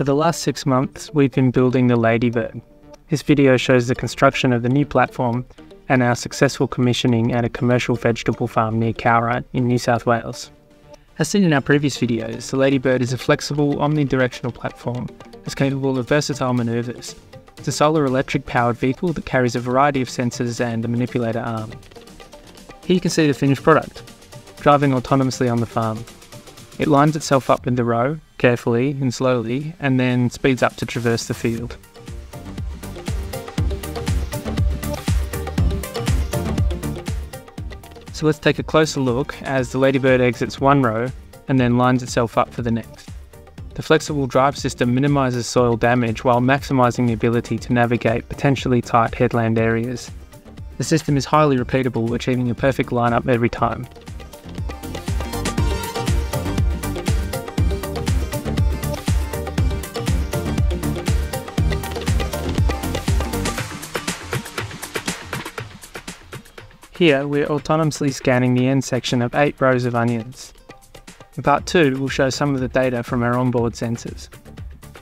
For the last six months, we've been building the Ladybird. This video shows the construction of the new platform and our successful commissioning at a commercial vegetable farm near Cowra in New South Wales. As seen in our previous videos, the Ladybird is a flexible, omnidirectional platform that's capable of versatile manoeuvres. It's a solar electric powered vehicle that carries a variety of sensors and a manipulator arm. Here you can see the finished product, driving autonomously on the farm. It lines itself up in the row, carefully and slowly, and then speeds up to traverse the field. So let's take a closer look as the Ladybird exits one row and then lines itself up for the next. The flexible drive system minimises soil damage while maximising the ability to navigate potentially tight headland areas. The system is highly repeatable, achieving a perfect lineup every time. Here, we're autonomously scanning the end section of 8 rows of onions. In part 2, we'll show some of the data from our onboard sensors.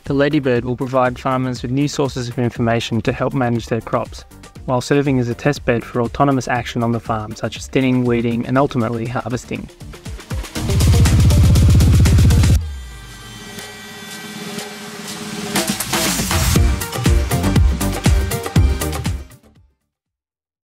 The Ladybird will provide farmers with new sources of information to help manage their crops, while serving as a testbed for autonomous action on the farm such as thinning, weeding and ultimately harvesting.